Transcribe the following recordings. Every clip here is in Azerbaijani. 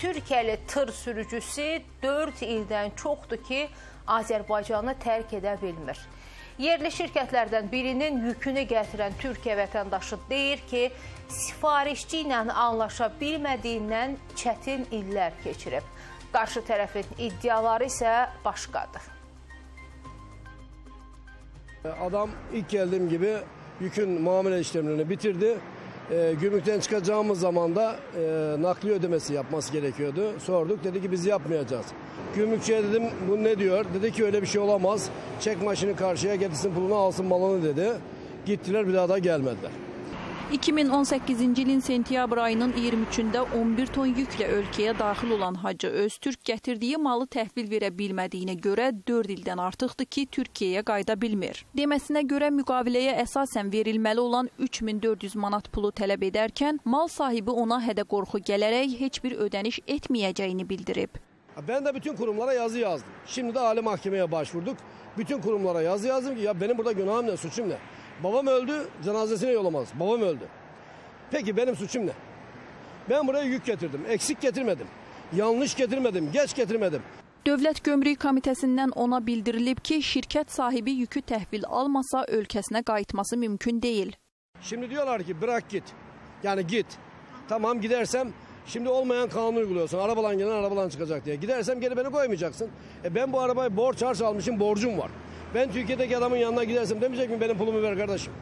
Türkiyəli tır sürücüsü 4 ildən çoxdur ki, Azərbaycanı tərk edə bilmir. Yerli şirkətlərdən birinin yükünü gətirən Türkiyə vətəndaşı deyir ki, sifarişçi ilə anlaşa bilmədiyindən çətin illər keçirib. Qarşı tərəfin iddiaları isə başqadır. Adam ilk geldiğim gibi yükün muamele işlemlerini bitirdi. E, gümrükten çıkacağımız zaman da e, nakliye ödemesi yapması gerekiyordu. Sorduk dedi ki biz yapmayacağız. Gümrükçüye dedim bu ne diyor? Dedi ki öyle bir şey olamaz. Çek maşını karşıya getirsin pulunu alsın malını dedi. Gittiler bir daha da gelmediler. 2018-ci ilin sentyabr ayının 23-də 11 ton yüklə ölkəyə daxil olan Hacı Öztürk gətirdiyi malı təhvil verə bilmədiyinə görə 4 ildən artıqdır ki, Türkiyəyə qayıda bilmir. Deməsinə görə müqaviləyə əsasən verilməli olan 3400 manat pulu tələb edərkən mal sahibi ona hədə qorxu gələrək heç bir ödəniş etməyəcəyini bildirib. Ben de bütün kurumlara yazı yazdım. Şimdi de Ali Mahkemeye başvurduk. Bütün kurumlara yazı yazdım ki ya benim burada günahım ne, suçum ne? Babam öldü, cenazesine yollamaz. Babam öldü. Peki benim suçum ne? Ben buraya yük getirdim. Eksik getirmedim. Yanlış getirmedim. Geç getirmedim. Dövlət Gömrük Komitəsindən ona bildirilib ki, şirkət sahibi yükü təhvil almasa ölkəsinə qayıtması mümkün deyil. Şimdi diyorlar ki bırak git. Yani git. Tamam gidersem şimdi olmayan kanunu uyguluyorsun. Arabalan gelen arabalan çıkacak diye. Gidersem geri beni koymayacaksın. E ben bu arabayı borç harç almışım borcum var. Ben Türkiye'deki adamın yanına gidersem demeyecek mi benim pulumu ver kardeşim?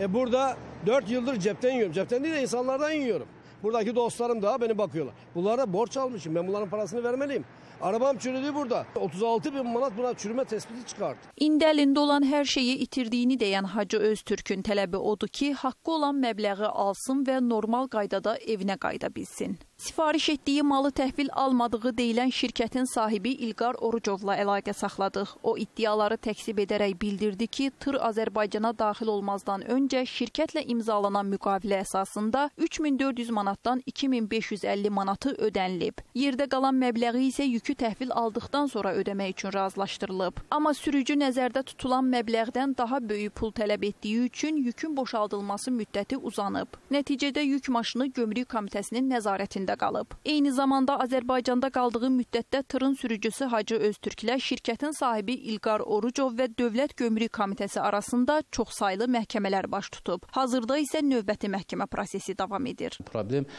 E burada 4 yıldır cepten yiyorum. Cepten değil de insanlardan yiyorum. Buradaki dostlarım da beni bakıyorlar. Bunlara borç almışım. Ben bunların parasını vermeliyim. Arabam çürüdü burada. 36 bin manat buna çürüme tespiti çıkardı. İndi əlində olan hər şeyi itirdiyini deyən Hacı Öztürkün tələbi odur ki, haqqı olan məbləği alsın və normal qaydada evinə qayıda bilsin. Sifariş etdiyi malı təhvil almadığı deyilən şirkətin sahibi İlqar Orucovla əlaqə saxladıq. O iddiaları təksib edərək bildirdi ki, tır Azərbaycana daxil olmazdan öncə şirkətlə imzalanan müqavilə əsasında 3400 manatdan 2550 manatı ödənilib. Yerdə qalan məbləği isə yükü təhvil aldıqdan sonra ödəmək üçün razılaşdırılıb. Amma sürücü nəzərdə tutulan məbləğdən daha böyük pul tələb etdiyi üçün yükün boşaldılması müddəti uzanıb. Nəticədə yük maşını Gömrük Komitəsinin nəzarətində qalıb. Eyni zamanda Azərbaycanda qaldığı müddətdə tırın sürücüsü Hacı Öztürklə şirkətin sahibi İlqar Orucov və Dövlət Gömrük Komitəsi arasında çoxsaylı məhkəmələr baş tutub. Hazırda isə növbəti məhkəmə prosesi davam edir. Problem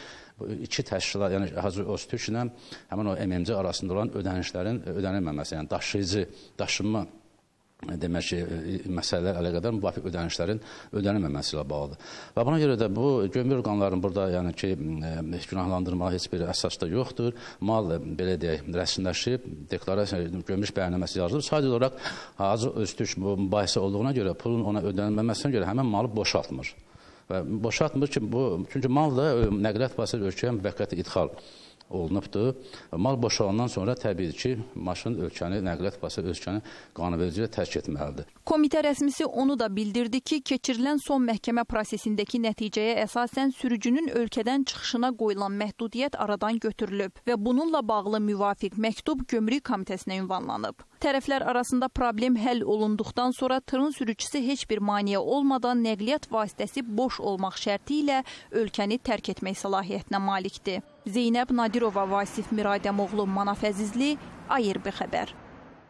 iki təşkilat, yəni Hacı Öztürklə həmin o MMC arasında olan ödənişlərin ödənilməməsi, yəni daşıyıcı, daşınma demək ki, məsələlər əlaqədar müvafiq ödənişlərin ödənilməməsi ilə bağlıdır. Və buna görə də bu gömrük orqanlarının burada yəni ki, günahlandırmağa heç bir əsas da yoxdur. Mal belə deyək, rəsmiləşib, deklarasiya gömrük bəyannəməsi yazılıb. Sadəcə olaraq Hacı Öztürk mübahisə olduğuna görə pulun ona ödənilməməsinə görə həmin malı boşaltmır. Və boşaltmır ki, bu çünki mal da nəqliyyat vasitəsi ölkəyə müvəqqəti idxal olunubdur. Mal boşalandan sonra təbii ki, maşın ölkəni, nəqliyyat vasitəsi ölkəni qanunvericilə tərk etməlidir. Komitə rəsmisi onu da bildirdi ki, keçirilən son məhkəmə prosesindəki nəticəyə əsasən sürücünün ölkədən çıxışına qoyulan məhdudiyyət aradan götürülüb və bununla bağlı müvafiq məktub Gömrük Komitəsinə ünvanlanıb. Tərəflər arasında problem həll olunduqdan sonra tırın sürücüsü heç bir maneə olmadan nəqliyyat vasitəsi boş olmaq şərti ilə ölkəni tərk etmək səlahiyyətinə malikdir. Zeynəb Nadirova, Vasif Miradəmoğlu, Manaf Əzizli, AYRB xəbər.